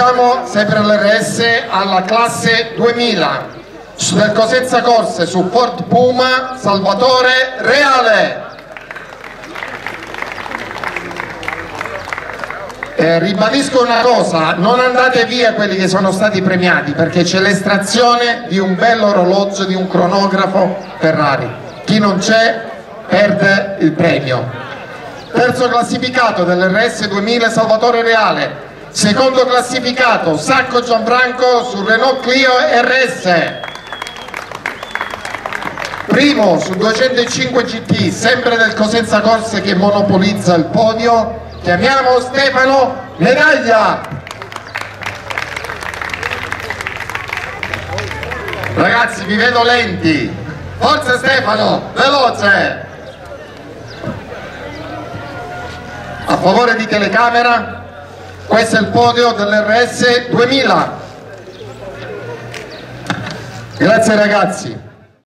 Passiamo sempre all'RS alla classe 2000 del Cosenza Corse su Ford Puma Salvatore Reale. Eh, ribadisco una cosa, non andate via quelli che sono stati premiati perché c'è l'estrazione di un bello orologio, di un cronografo Ferrari. Chi non c'è perde il premio. Terzo classificato dell'RS 2000 Salvatore Reale, secondo classificato Sacco Gianfranco su Renault Clio RS Primo su 205 GT, sempre del Cosenza Corse che monopolizza il podio, chiamiamo Stefano Medaglia. Ragazzi vi vedo lenti, forza Stefano, veloce! A favore di telecamera, questo è il podio dell'RS 2000. Grazie ragazzi.